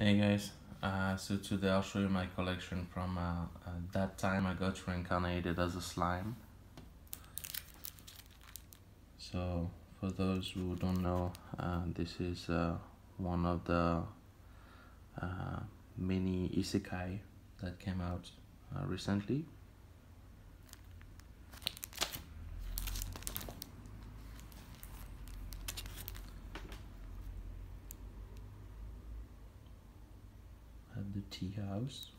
Hey guys, uh, so today I'll show you my collection from uh, uh, that time I got reincarnated as a slime. So for those who don't know, uh, this is uh, one of the uh, mini isekai that came out recently. The tea house.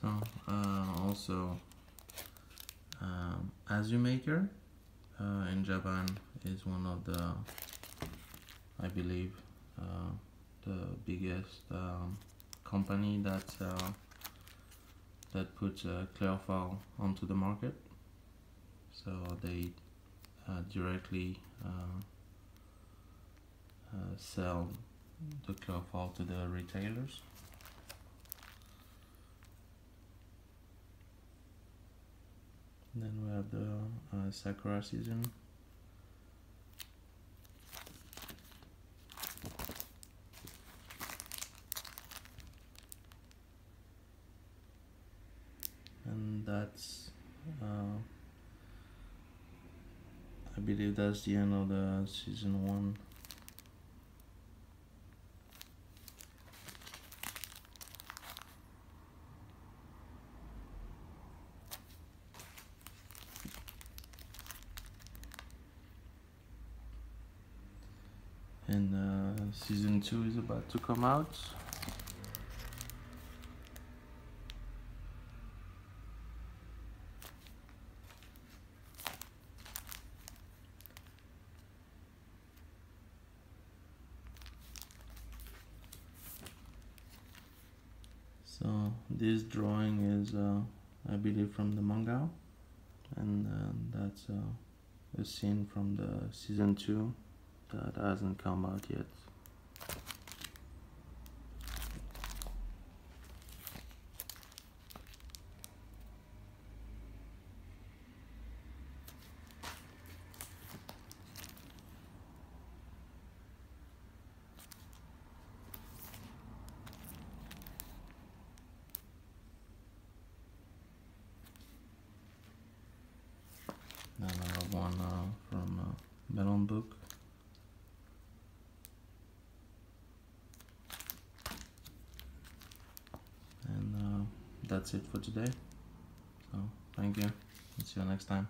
So uh, also um, Azumaker uh, in Japan is one of the I believe uh, the biggest um, company that uh, that puts uh, Clearfile onto the market. So they uh, directly uh, uh, sell the Clearfile to the retailers. then we have the Sakura season and that's uh, I believe that's the end of the season one. And uh, season two is about to come out So this drawing is, uh, I believe, from the manga, and uh, that's uh, a scene from the season two that hasn't come out yet. Another one uh, from uh, Melon Book. And uh, that's it for today. So thank you. See you next time.